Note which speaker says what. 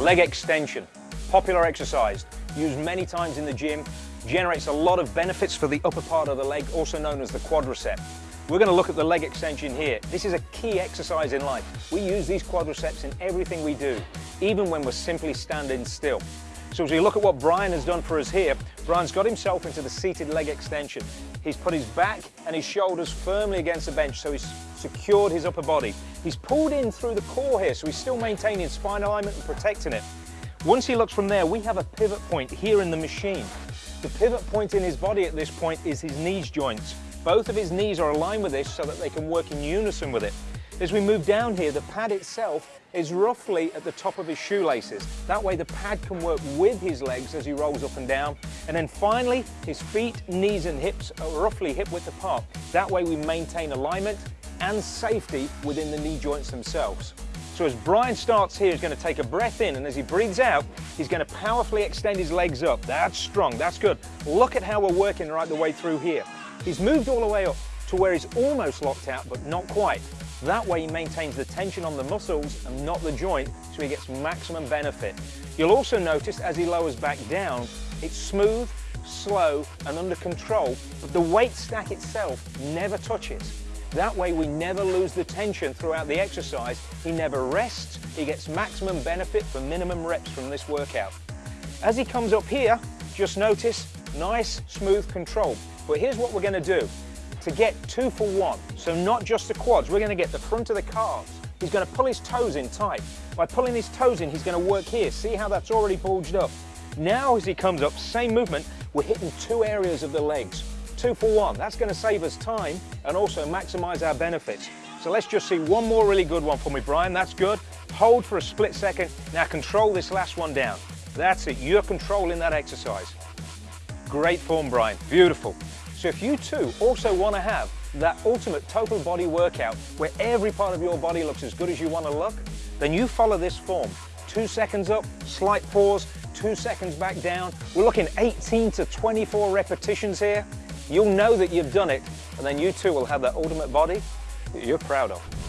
Speaker 1: Leg extension, popular exercise, used many times in the gym, generates a lot of benefits for the upper part of the leg, also known as the quadricep. We're going to look at the leg extension here. This is a key exercise in life. We use these quadriceps in everything we do, even when we're simply standing still. So as we look at what Brian has done for us here, Brian's got himself into the seated leg extension. He's put his back and his shoulders firmly against the bench, so he's secured his upper body. He's pulled in through the core here, so he's still maintaining spine alignment and protecting it. Once he looks from there, we have a pivot point here in the machine. The pivot point in his body at this point is his knees joints. Both of his knees are aligned with this so that they can work in unison with it. As we move down here, the pad itself is roughly at the top of his shoelaces. That way the pad can work with his legs as he rolls up and down. And then finally, his feet, knees and hips are roughly hip width apart. That way we maintain alignment and safety within the knee joints themselves. So as Brian starts here, he's going to take a breath in, and as he breathes out, he's going to powerfully extend his legs up. That's strong, that's good. Look at how we're working right the way through here. He's moved all the way up to where he's almost locked out, but not quite. That way he maintains the tension on the muscles and not the joint, so he gets maximum benefit. You'll also notice as he lowers back down, it's smooth, slow, and under control, but the weight stack itself never touches. That way we never lose the tension throughout the exercise. He never rests, he gets maximum benefit for minimum reps from this workout. As he comes up here, just notice, nice, smooth control. But here's what we're gonna do. To get two for one, so not just the quads, we're gonna get the front of the calves. He's gonna pull his toes in tight. By pulling his toes in, he's gonna work here. See how that's already bulged up? Now as he comes up, same movement, we're hitting two areas of the legs two for one. That's going to save us time and also maximize our benefits. So let's just see one more really good one for me, Brian. That's good. Hold for a split second. Now control this last one down. That's it. You're controlling that exercise. Great form, Brian. Beautiful. So if you too also want to have that ultimate total body workout where every part of your body looks as good as you want to look, then you follow this form. Two seconds up, slight pause, two seconds back down. We're looking 18 to 24 repetitions here. You'll know that you've done it, and then you too will have that ultimate body that you're proud of.